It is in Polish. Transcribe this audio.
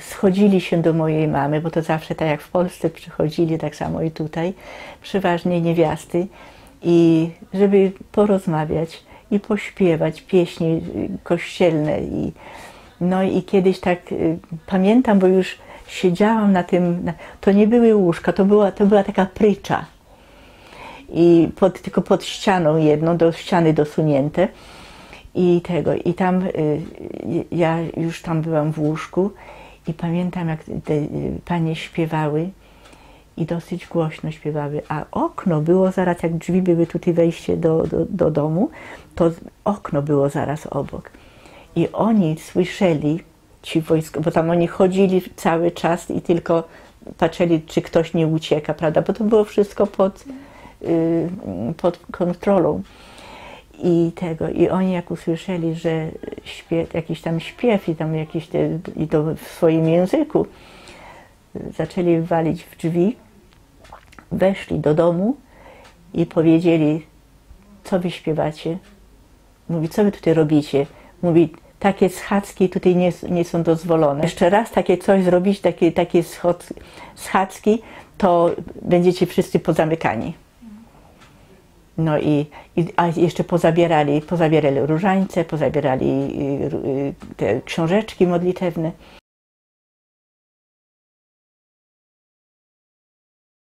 schodzili się do mojej mamy, bo to zawsze tak jak w Polsce przychodzili, tak samo i tutaj, przeważnie niewiasty, i żeby porozmawiać i pośpiewać pieśni kościelne. I, no i kiedyś tak y, pamiętam, bo już siedziałam na tym, na, to nie były łóżka, to była, to była taka prycza. I pod, tylko pod ścianą jedną, do ściany dosunięte. I tego, i tam y, ja już tam byłam w łóżku i pamiętam, jak te y, panie śpiewały i dosyć głośno śpiewały, a okno było zaraz, jak drzwi były tutaj wejście do, do, do domu, to okno było zaraz obok. I oni słyszeli, ci wojsko, bo tam oni chodzili cały czas i tylko patrzyli, czy ktoś nie ucieka, prawda, bo to było wszystko pod, y, pod kontrolą. I tego, i oni jak usłyszeli, że śpiew, jakiś tam śpiew i tam jakiś te, i to w swoim języku, zaczęli walić w drzwi, weszli do domu i powiedzieli, co wy śpiewacie? Mówi, co wy tutaj robicie? Mówi, takie schadzki tutaj nie, nie są dozwolone. Jeszcze raz takie coś zrobić, takie, takie schadzki, to będziecie wszyscy pozamykani. No i, i a jeszcze pozabierali, pozabierali różańce, pozabierali y, y, te książeczki modlitewne.